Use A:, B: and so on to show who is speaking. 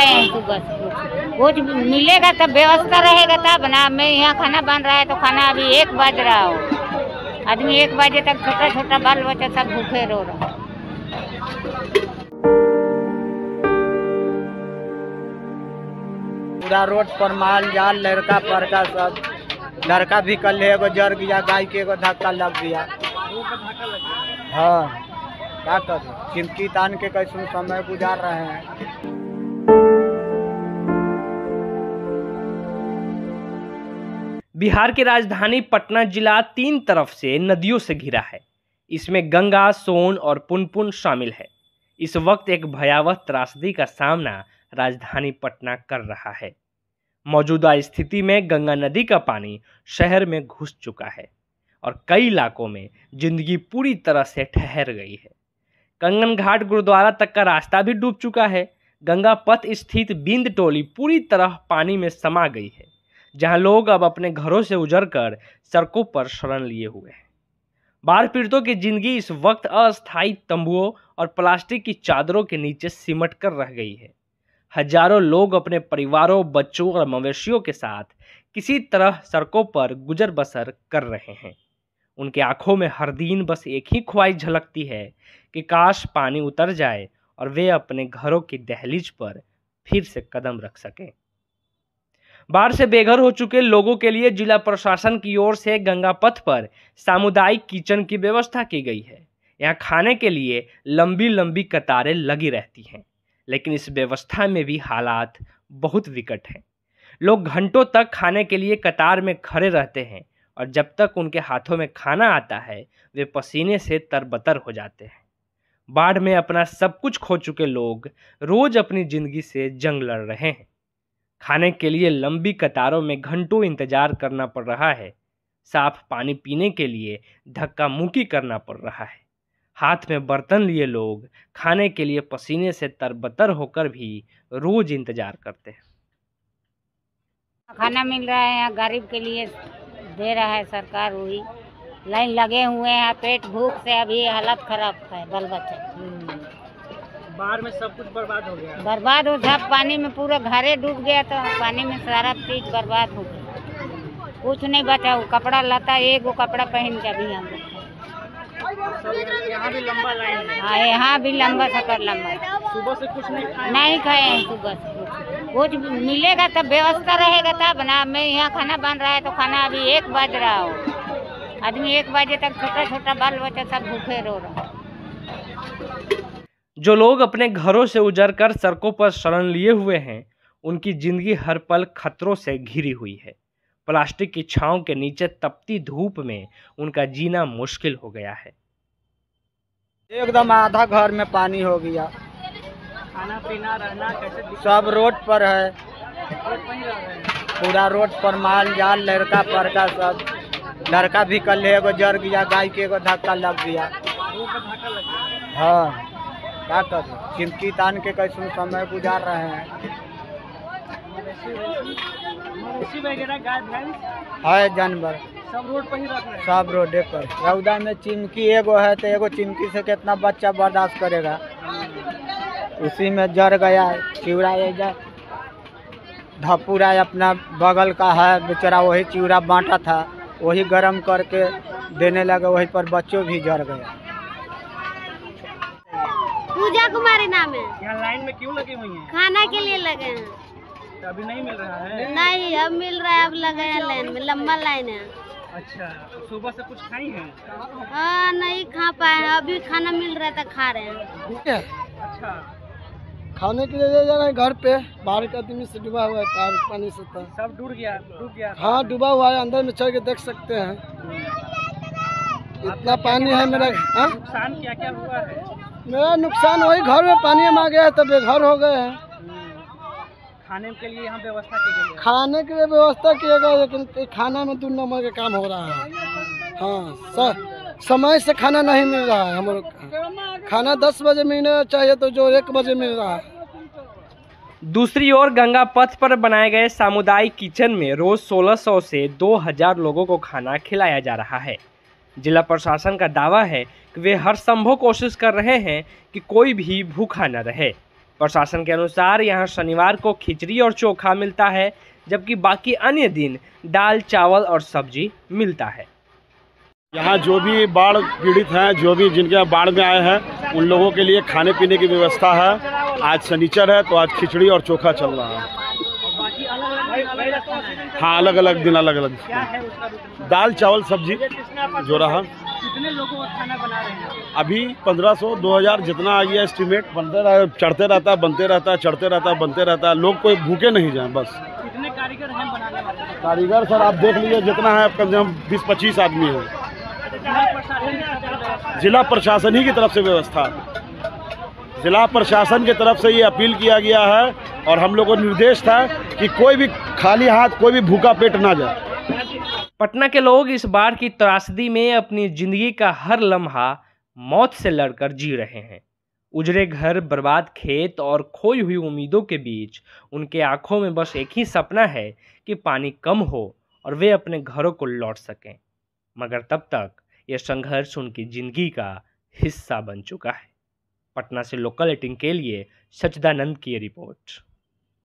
A: खाए हैं। सुबह से कुछ मिलेगा तब व्यवस्था रहेगा तब ना। मैं यहाँ खाना बन रहा है तो खाना अभी एक बज रहा हो। आदमी एक बजे तक छोटा छोटा बाल बच्चा सब भूखे रो रहा है।
B: पूरा रोड पर माल, जाल, लड़का पड़का सब। लड़का भी कल एगो जर गया, गाय के एगो धक्का लग गया। हाँ। क्या कर? चिंकी तान के कैसे समय गुजार रहे हैं?
C: बिहार की राजधानी पटना जिला तीन तरफ़ से नदियों से घिरा है। इसमें गंगा, सोन और पुनपुन शामिल है। इस वक्त एक भयावह त्रासदी का सामना राजधानी पटना कर रहा है। मौजूदा स्थिति में गंगा नदी का पानी शहर में घुस चुका है और कई इलाकों में ज़िंदगी पूरी तरह से ठहर गई है। कंगन घाट गुरुद्वारा तक का रास्ता भी डूब चुका है। गंगा पथ स्थित बिंद टोली पूरी तरह पानी में समा गई है। जहाँ लोग अब अपने घरों से उजर कर सड़कों पर शरण लिए हुए हैं। बाढ़ पीड़ितों की ज़िंदगी इस वक्त अस्थायी तंबुओं और प्लास्टिक की चादरों के नीचे सिमट कर रह गई है। हज़ारों लोग अपने परिवारों, बच्चों और मवेशियों के साथ किसी तरह सड़कों पर गुजर बसर कर रहे हैं। उनके आँखों में हर दिन बस एक ही ख्वाहिश झलकती है कि काश पानी उतर जाए और वे अपने घरों की दहलीज पर फिर से कदम रख सकें। बाढ़ से बेघर हो चुके लोगों के लिए जिला प्रशासन की ओर से गंगा पथ पर सामुदायिक किचन की व्यवस्था की गई है। यहाँ खाने के लिए लंबी लंबी कतारें लगी रहती हैं, लेकिन इस व्यवस्था में भी हालात बहुत विकट हैं। लोग घंटों तक खाने के लिए कतार में खड़े रहते हैं और जब तक उनके हाथों में खाना आता है, वे पसीने से तरबतर हो जाते हैं। बाढ़ में अपना सब कुछ खो चुके लोग रोज अपनी ज़िंदगी से जंग लड़ रहे हैं। खाने के लिए लंबी कतारों में घंटों इंतज़ार करना पड़ रहा है। साफ़ पानी पीने के लिए धक्का मुक्की करना पड़ रहा है। हाथ में बर्तन लिए लोग खाने के लिए पसीने से तरबतर होकर भी रोज इंतज़ार करते हैं।
A: खाना मिल रहा है यहाँ गरीब के लिए दे रहा है सरकार वही। लाइन लगे हुए हैं, पेट भूख से अभी हालत खराब है, बाल बच्चा।
C: बाढ़ में सब कुछ बर्बाद हो गया।
A: बर्बाद हो सब पानी में पूरा घरे डूब गया तो पानी में सारा चीज़ बर्बाद हो गया। कुछ नहीं बचा वो कपड़ा लता एक वो कपड़ा पहन के भी हम
C: यहाँ भी लंबा लाइन है।
A: हाँ यहाँ भी लंबा सफ़र लंबा
C: सुबह से कुछ नहीं खाया।
A: नहीं खाए हैं सुबह से कुछ। कुछ मिलेगा तब व्यवस्था रहेगा तब ना मैं यहाँ खाना बन रहा है तो खाना अभी एक बज रहा हो। आदमी एक बजे तक छोटा छोटा बाल बच्चा सब भूखे रो रहा है।
C: जो लोग अपने घरों से उजर कर सड़कों पर शरण लिए हुए हैं उनकी ज़िंदगी हर पल खतरों से घिरी हुई है। प्लास्टिक की छांव के नीचे तपती धूप में उनका जीना मुश्किल हो गया है।
B: एकदम आधा घर में पानी हो गया।
C: खाना पीना रहना कैसे
B: सब रोड पर है। पूरा रोड पर माल जाल लड़का पड़का सब। लड़का भी कल एगो जर गया गाय के एगो धक्का लग गया। हाँ। क्या कर चिंकी तान के कैसे समय गुजार रहे हैं?
C: गाय
B: है जानवर।
C: सब रोड पर ही रख रहे
B: सब रोडे पर रौदा में चिमकी एगो है तो एगो चिमकी से कितना बच्चा बर्दाश्त करेगा? उसी में जर गया चिवड़ा ये जा। धपूरा अपना बगल का है, बेचारा वही चिवड़ा बांटा था, वही गरम करके देने लगे, वही पर बच्चों भी जर गए
D: पूजा कुमारी नाम है।
C: यहाँ लाइन में क्यों लगी हुई हैं?
D: खाना के लिए लगे हैं।
C: तो अभी नहीं मिल रहा है?
D: नहीं अब मिल रहा है अब लगे हैं लाइन में लंबा लाइन है।
C: अच्छा सुबह से कुछ खाई हैं?
D: हाँ नहीं खा पाए अभी खाना मिल रहा है तो खा रहे हैं।
C: अच्छा।
B: खाने के लिए ले जा रहे हैं घर पे बाहर का आदमी से डूबा हुआ है पानी से था
C: सब डूब गया डूब गया।
B: हाँ डूबा हुआ है अंदर में चढ़ के देख सकते हैं। इतना पानी है मेरा हाँ?
C: नुकसान क्या क्या हुआ है?
B: मेरा नुकसान वही घर में पानी में आ गया है तो बेघर हो गए हैं।
C: खाने के लिए यहाँ व्यवस्था की गई है?
B: खाने के लिए व्यवस्था किया गया लेकिन खाना में दो नंबर का काम हो रहा है। हाँ स, समय से खाना नहीं मिल रहा है हम लोग खाना दस बजे मिलना चाहिए तो जो एक बजे मिल रहा है।
C: दूसरी ओर गंगा पथ पर बनाए गए सामुदायिक किचन में रोज 1600 से 2000 लोगों को खाना खिलाया जा रहा है। जिला प्रशासन का दावा है कि वे हर संभव कोशिश कर रहे हैं कि कोई भी भूखा न रहे। प्रशासन के अनुसार यहाँ शनिवार को खिचड़ी और चोखा मिलता है, जबकि बाकी अन्य दिन दाल, चावल और सब्ज़ी मिलता है।
E: यहाँ जो भी बाढ़ पीड़ित हैं, जो भी जिनके बाढ़ में आए हैं, उन लोगों के लिए खाने पीने की व्यवस्था है। आज शनिचर है तो आज खिचड़ी और चोखा चल रहा है। हाँ अलग अलग दिन अलग अलग दाल चावल सब्ज़ी। जो रहा
C: कितने लोगों का खाना बना रहे हैं?
E: अभी 1500 2000 जितना आ गया एस्टिमेट बनते रह चढ़ते रहता बनते रहता चढ़ते रहता बनते रहता। लोग कोई भूखे नहीं जाए बस।
C: कितने कारीगर हैं बनाने वाले?
E: कारीगर सर आप देख लीजिए जितना है कम से कम बीस पच्चीस आदमी है। जिला प्रशासन ही की तरफ़ से व्यवस्था। जिला प्रशासन की तरफ़ से ये अपील किया गया है और हम लोग को निर्देश था कि कोई भी खाली हाथ, कोई भी भूखा पेट ना जाए।
C: पटना के लोग इस बार की त्रासदी में अपनी ज़िंदगी का हर लम्हा मौत से लड़कर जी रहे हैं। उजरे घर, बर्बाद खेत और खोई हुई उम्मीदों के बीच उनके आँखों में बस एक ही सपना है कि पानी कम हो और वे अपने घरों को लौट सकें। मगर तब तक यह संघर्ष उनकी ज़िंदगी का हिस्सा बन चुका है। पटना से लोकल एटिंग के लिए सच्चिदानंद की रिपोर्ट।